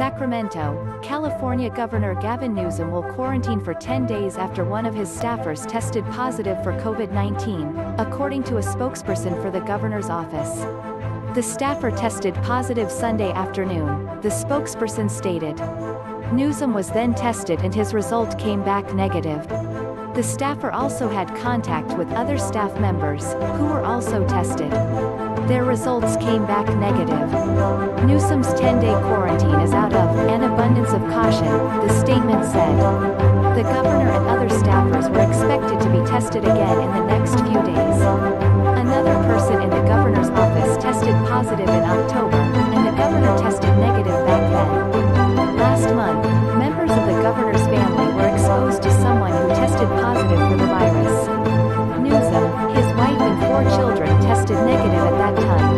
Sacramento, California Governor Gavin Newsom will quarantine for 10 days after one of his staffers tested positive for COVID-19, according to a spokesperson for the governor's office. The staffer tested positive Sunday afternoon, the spokesperson stated. Newsom was then tested and his result came back negative. The staffer also had contact with other staff members, who were also tested. Their results came back negative. Newsom's 10-day quarantine is out of an abundance of caution, the statement said. The governor and other staffers were expected to be tested again in the next few days. Another person in the governor's office tested positive in October, and the governor tested negative back then. Last month, members of the governor's family were exposed to someone who tested positive for the virus. Newsom, his wife and four children tested negative Icon.